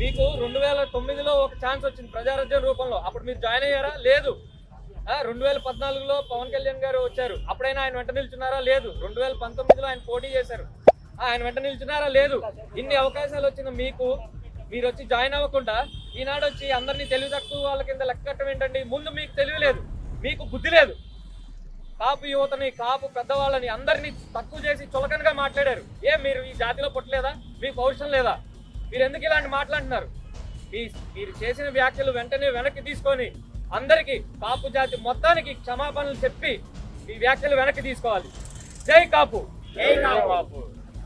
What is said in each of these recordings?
మీకు రెండు వేల తొమ్మిదిలో ఒక ఛాన్స్ వచ్చింది ప్రజారాజ్యం రూపంలో. అప్పుడు మీరు జాయిన్ అయ్యారా? లేదు. రెండు వేల పద్నాలుగులో పవన్ కళ్యాణ్ గారు వచ్చారు. అప్పుడైనా ఆయన వెంట నిల్చున్నారా? లేదు. రెండు వేల పంతొమ్మిదిలో ఆయన పోటీ చేశారు. ఆయన వెంట నిల్చున్నారా? లేదు. ఇన్ని అవకాశాలు వచ్చిన మీకు మీరు వచ్చి జాయిన్ అవ్వకుండా ఈనాడు వచ్చి అందరినీ తెలివి తక్కువ వాళ్ళ కింద లెక్క ఏంటండి? ముందు మీకు తెలివి లేదు మీకు బుద్ధి లేదు. కాపు యువతని కాపు పెద్దవాళ్ళని అందరినీ తక్కువ చేసి చులకనగా మాట్లాడారు. ఏ మీరు ఈ జాతిలో పుట్టలేదా? మీకు పౌరుషం లేదా? మీరు ఎందుకు ఇలాంటి మాట్లాడుతున్నారు? మీ మీరు చేసిన వ్యాఖ్యలు వెంటనే వెనక్కి తీసుకొని అందరికీ కాపు జాతి మొత్తానికి క్షమాపణలు చెప్పి ఈ వ్యాఖ్యలు వెనక్కి తీసుకోవాలి. జై కాపు! జై కాపు!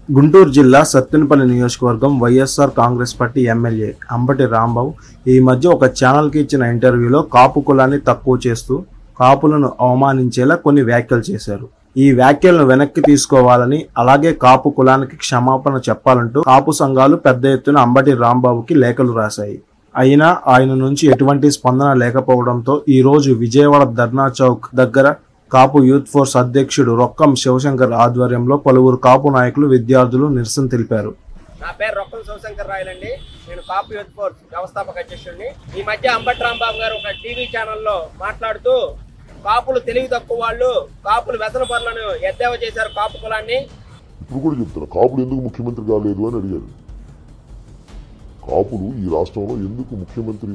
గుంటూరు జిల్లా సత్తెనపల్లి నియోజకవర్గం YSR Congress party MLA Ambati Rambabu ఈ మధ్య ఒక ఛానల్కి ఇచ్చిన ఇంటర్వ్యూలో కాపు కులాన్ని తక్కువ చేస్తూ కాపులను అవమానించేలా కొన్ని వ్యాఖ్యలు చేశారు. ఈ వ్యాఖ్యలను వెనక్కి తీసుకోవాలని అలాగే కాపు కులానికి క్షమాపణ చెప్పాలంటూ కాపు సంఘాలు పెద్ద ఎత్తున అంబటి రాంబాబుకి లేఖలు రాశాయి. అయినా ఆయన నుంచి ఎటువంటి స్పందన లేకపోవడంతో ఈరోజు విజయవాడ ధర్నా చౌక్ దగ్గర కాపు యూత్ ఫోర్స్ అధ్యక్షుడు రొక్కం శివశంకర్ ఆధ్వర్యంలో పలువురు కాపు నాయకులు విద్యార్థులు నిరసన తెలిపారు. నా పేరు రొక్కం శివశంకర్ రాయలండి. నేను కాపు యూత్ ఫోర్స్ వ్యవస్థాపక అధ్యక్షుడిని. ఈ మధ్య అంబటి రాంబాబు గారు ఒక టీవీ ఛానల్లో మాట్లాడుతూ కాపులు తెలివి తక్కువ వాళ్ళు కాపులు వ్యసన పనులను ఎద్దేవా చేశారు కాపు కులాన్ని. ఇప్పుడు కూడా చెప్తున్నా కాపులు ఎందుకు ముఖ్యమంత్రి కాలేదు అని అడిగారు. కాపులు ఈ రాష్ట్రంలో ఎందుకు ముఖ్యమంత్రి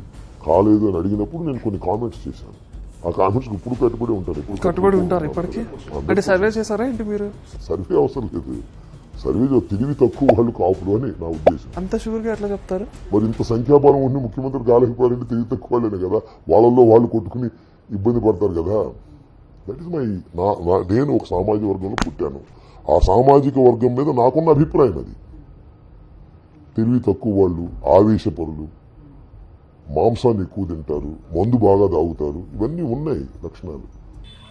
కాలేదు అని అడిగినప్పుడు నేను కొన్ని కామెంట్స్ చేశాను. ఆ కామెంట్స్ ఇప్పుడు కట్టుబడి ఉంటారు. ఎప్పుడు కట్టుబడి ఉంటారు ఇప్పటికీ? అంటే సర్వే చేశారా ఏంటి మీరు? సర్వే అవసరం లేదు. సర్వే చే- తెలివి తక్కువ వాళ్ళు కాపులు అని నా ఉద్దేశం. అంత షూర్గా ఎట్లా చెప్తారు? మరి ఇంత సంఖ్యాబలం ఉండి ముఖ్యమంత్రి కాలేకపోయారంటే తెలివి తక్కువ వాళ్ళేనే కదా? వాళ్ళల్లో వాళ్ళు కొట్టుకుని ఇబ్బంది పడతారు కదా? దట్ ఇస్ మై నా నా- నేను ఒక సామాజిక వర్గంలో పుట్టాను. ఆ సామాజిక వర్గం మీద నాకున్న అభిప్రాయం అది. తెలివి తక్కువ వాళ్ళు ఆవేశపరులు మాంసాన్ని ఎక్కువ తింటారు మందు బాగా తాగుతారు ఇవన్నీ ఉన్నాయి లక్షణాలు.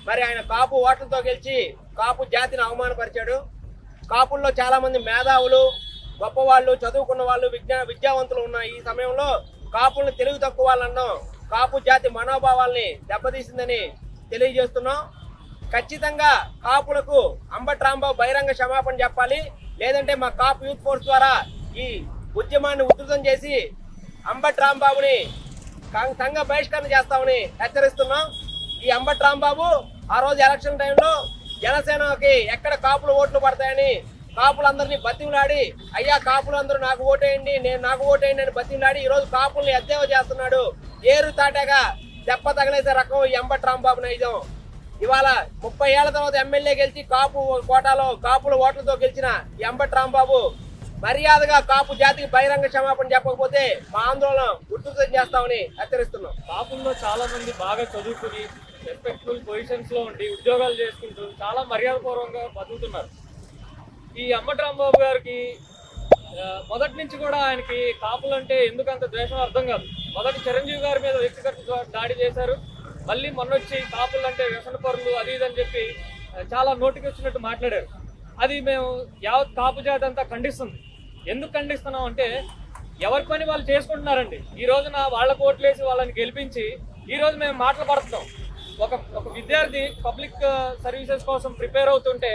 మరి ఆయన కాపు ఓట్లతో గెలిచి కాపు జాతిని అవమానపరిచాడు. కాపుల్లో చాలా మంది మేధావులు గొప్పవాళ్ళు చదువుకున్న వాళ్ళు విజ్ఞా విద్యావంతులు ఉన్న ఈ సమయంలో కాపుల్ని తెలివి తక్కువ వాళ్ళన్నాం. కాపు జాతి మనోభావాల్ని దెబ్బతీసిందని తెలియజేస్తున్నాం. ఖచ్చితంగా కాపులకు అంబటి రాంబాబు బహిరంగ క్షమాపణ చెప్పాలి. లేదంటే మా కాపు యూత్ ఫోర్స్ ద్వారా ఈ ఉద్యమాన్ని ఉధృతం చేసి అంబట్ రాంబాబుని సంఘం సంఘ బహిష్కరణ చేస్తామని హెచ్చరిస్తున్నాం. ఈ అంబటి రాంబాబు ఆ రోజు ఎలక్షన్ టైంలో జనసేనకి ఎక్కడ కాపులు ఓట్లు పడతాయని కాపులందరినీ బతిమలాడి అయ్యా కాపులందరూ నాకు ఓటేయండి నేను నాకు ఓటేయండి అని బతిమలాడి ఈరోజు కాపుల్ని ఎద్దేవా చేస్తున్నాడు. ఏరు తాటాగా దెబ్బ తగలేసే రకం ఈ అంబటి రాంబాబు నైజం ఇవాళ ముప్పై ఏళ్ళ తర్వాత ఎమ్మెల్యే గెలిచి కాపు కోటాలో కాపుల ఓట్లతో గెలిచిన ఈ రాంబాబు మర్యాదగా కాపు జాతికి బహిరంగ క్షమాపణ చెప్పకపోతే మా ఆందోళన ఉధృతం చేస్తామని హెచ్చరిస్తున్నాం. కాపుల్లో చాలా మంది బాగా చదువుకుని రెస్పెక్ట్ఫుల్ పొజిషన్స్లో ఉండి ఉద్యోగాలు చేసుకుంటూ చాలా మర్యాదపూర్వకంగా బతుకుతున్నారు. ఈ అమ్మటి రాంబాబు గారికి మొదటి నుంచి కూడా ఆయనకి కాపులు అంటే ఎందుకు అంత ద్వేషం అర్థం కాదు. మొదటి చిరంజీవి గారి మీద వ్యక్తిగత దాడి చేశారు. మళ్ళీ మొన్నొచ్చి కాపులు అంటే వ్యసన పరులు అది ఇది అని చెప్పి చాలా నోటికి వచ్చినట్టు మాట్లాడారు. అది మేము యావత్ కాపు జాతి అంతా ఖండిస్తుంది. ఎందుకు ఖండిస్తున్నాం అంటే ఎవరి పని వాళ్ళు చేసుకుంటున్నారండి. ఈ రోజున వాళ్ళ కోట్లేసి వాళ్ళని గెలిపించి ఈ రోజు మేము మాటలు పడుతున్నాం. ఒక ఒక విద్యార్థి పబ్లిక్ సర్వీసెస్ కోసం ప్రిపేర్ అవుతుంటే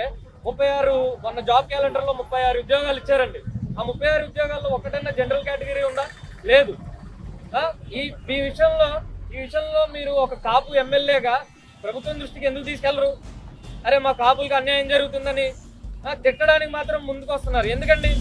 ముప్పై ఆరు మొన్న జాబ్ క్యాలెండర్లో ముప్పై ఆరు ఉద్యోగాలు ఇచ్చారండి. ఆ ముప్పై ఆరు ఉద్యోగాల్లో ఒకటైనా జనరల్ కేటగిరీ ఉందా? లేదు. ఈ ఈ విషయంలో ఈ విషయంలో మీరు ఒక కాపు ఎమ్మెల్యేగా ప్రభుత్వం దృష్టికి ఎందుకు తీసుకెళ్ళరు? అరే మా కాపులకు అన్యాయం జరుగుతుందని తిట్టడానికి మాత్రం ముందుకు వస్తున్నారు ఎందుకండి?